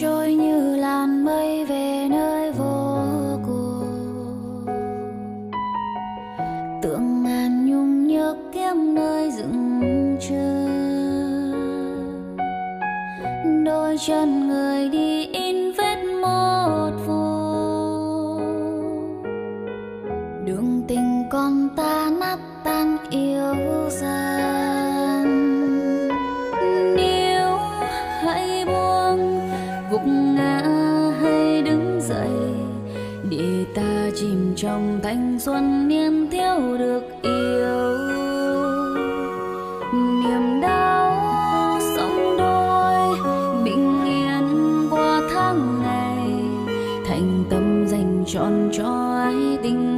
trôi như làn mây về nơi vô cùng. Tượng ngàn nhung nhớ kiếm nơi dừng chân. Đôi chân người đi in vết một vùng đường tình con ta nát tan yêu gục ngã hay đứng dậy, để ta chìm trong thanh xuân niềm thiếu được yêu. Niềm đau sống đôi, bình yên qua tháng ngày, thành tâm dành trọn cho ai tình